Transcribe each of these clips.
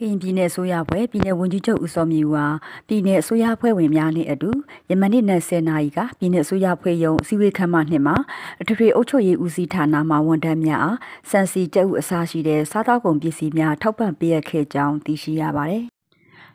ကရင်ပြည်နယ်အစိုးရဖွဲ့ပြည်နယ်ဝန်ကြီးချုပ်ဦးစောမြင့်ဟာပြည်နယ်အစိုးရဖွဲ့ဝင်များနဲ့အတူယမနေ့နဲ့10နာရီကပြည်နယ်အစိုးရဖွဲ့ရုံးအစည်းအဝေးခန်းမနှစ်မှာအထွေထွေအုပ်ချုပ်ရေးဦးစီးဌာနမှဝန်ထမ်းများအားစံစီတက်ဥအစားရှိတဲ့စားသောက်ကုန်ပစ္စည်းများထောက်ပံ့ပေးရခဲ့ကြောင်းသိရှိရပါတယ်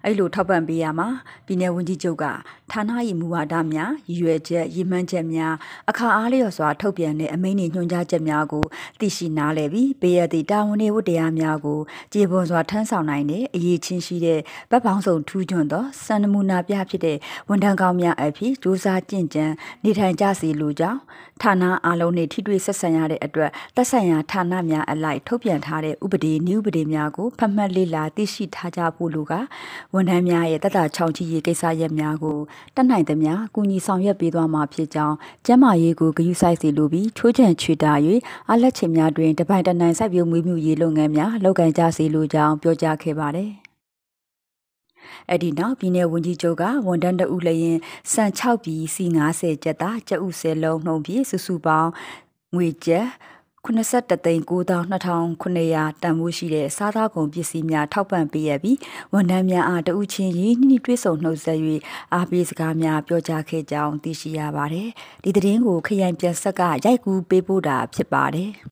အဲ့လိုထောက်ပံ့ပေးရမှာပြည်내ဝန်ကြီးချုပ်ကဌာန၏မူဝါဒများရည်ရွယ်ချက်ရည်မှန်းချက်များအခါအားလျော်စွာထုတ်ပြန်တဲ့အမိန့်နှင့်ညွှန်ကြားချက်များကိုသိရှိနားလည်ပြီးပေးရသည့်တာဝန်နှင့်ဝတ္တရားများကိုကြေပွန်စွာထမ်းဆောင်နိုင်တဲ့အရေးချင်းရှိတဲ့ဗတ်ပေါင်းစုံထူးချွန်သောစံနမူနာပြဖြစ်တဲ့ဝန်ထမ်းကောင်းများအဖြစ်စူးစမ်းကြင်ကြံနေထိုင်ကြစီလိုကြောင်းဌာနအားလုံးနှင့်ထိတွေ့ဆက်ဆံရတဲ့အတွက်သက်ဆိုင်ရာဌာနများအလိုက်ထုတ်ပြန်ထားတဲ့ဥပဒေနည်းဥပဒေများကိုဖတ်မှတ်လေ့လာသိရှိထားကြဖို့လိုကဝန်ထမ်းများရဲ့တသက်ချောင်းချီရေးကိစ္စရပ်များကိုတတ်နိုင်သမျှကူညီဆောင်ရွက်ပေးသွားမှာဖြစ်ကြောင်းကျန်းမာရေးကိုဂရုစိုက်စီလိုပြီးချိုးချံချွေတာ၍အလက်ချင်များတွင်တပိုင်တနိုင်စိုက်ပျိုးမွေးမြူရေးလုပ်ငန်းများလုပ်ကိုင်ကြစီလိုကြောင်းပြောကြားခဲ့ပါတယ်အဲ့ဒီနောက်ပြည်내ဝန်ကြီးချုပ်ကဝန်တန်းတအုပ်လျင်စံ6ပြည်စီ90ကျပ်သားကျပ်ဥ10လုံးနှုံပြီးစုစုပေါင်းငွေကျပ် 83သိန်း9200တန်ဖိုးရှိတဲ့စားသောက်ကုန်ပစ္စည်းများထောက်ပံ့ပေးရပြီးဝန်ထမ်းများအားတဦးချင်းရင်းနှီးတွဲဆုံနှုတ်ဆက်၍အားပေးစကားများပြောကြားခဲ့ကြောင်းသိရှိရပါတယ်။ဒီသတင်းကိုခရိုင်ပြန်ဆက်ကရိုက်ကူးပေးပို့တာဖြစ်ပါတယ်။